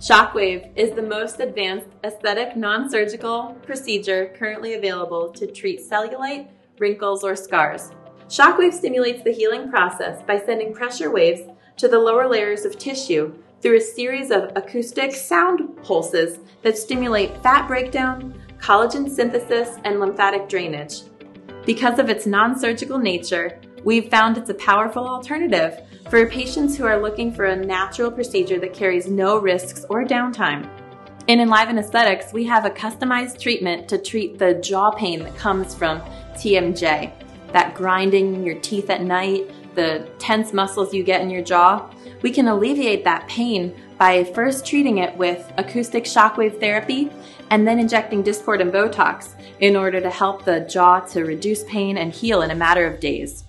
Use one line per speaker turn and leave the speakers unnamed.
Shockwave is the most advanced aesthetic non surgical procedure currently available to treat cellulite, wrinkles, or scars. Shockwave stimulates the healing process by sending pressure waves to the lower layers of tissue through a series of acoustic sound pulses that stimulate fat breakdown, collagen synthesis, and lymphatic drainage. Because of its non surgical nature, we've found it's a powerful alternative for patients who are looking for a natural procedure that carries no risks or downtime. In Enliven Aesthetics, we have a customized treatment to treat the jaw pain that comes from TMJ, that grinding in your teeth at night, the tense muscles you get in your jaw. We can alleviate that pain by first treating it with acoustic shockwave therapy and then injecting Dysport and Botox in order to help the jaw to reduce pain and heal in a matter of days.